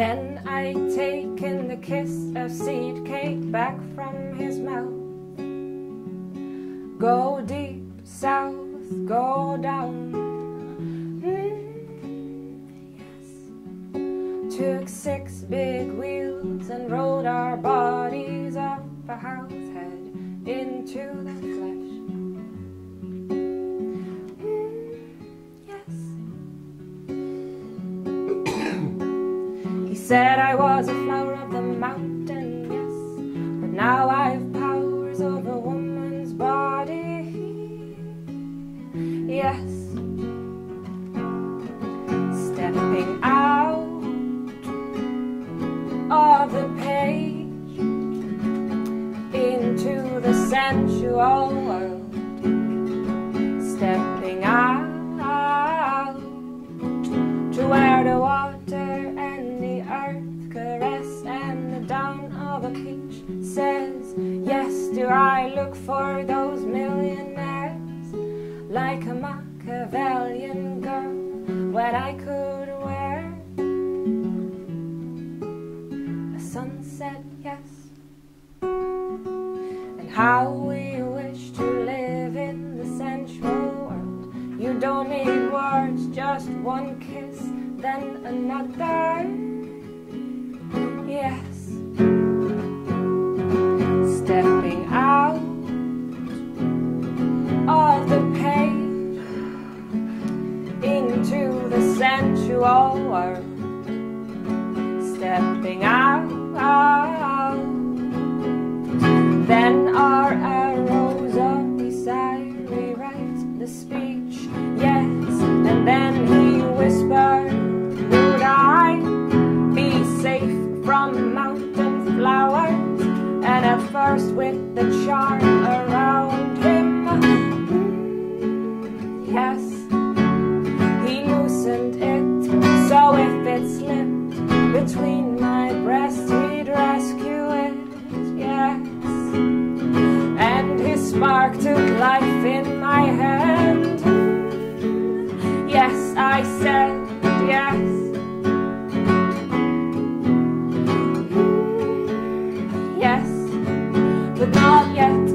Then I taken the kiss of seed cake back from his mouth. Go deep south, go down. Mm. Took six big wheels and rolled our bodies up a Howth Head into the. Said I was a flower of the mountain, yes, but now I've powers over woman's body. Yes, stepping out of the page into the sensual world, of a peach says, Yes, do I look for those millionaires like a Machiavellian girl What I could wear a sunset, yes. And how we wish to live in the sensual world. You don't need words, just one kiss, then another. Yes. first with the charm around him. Yes, he loosened it, so if it slipped between my breasts, he'd rescue it. Yes, and his spark took life in my hand. Yes, I said yes. but not yet.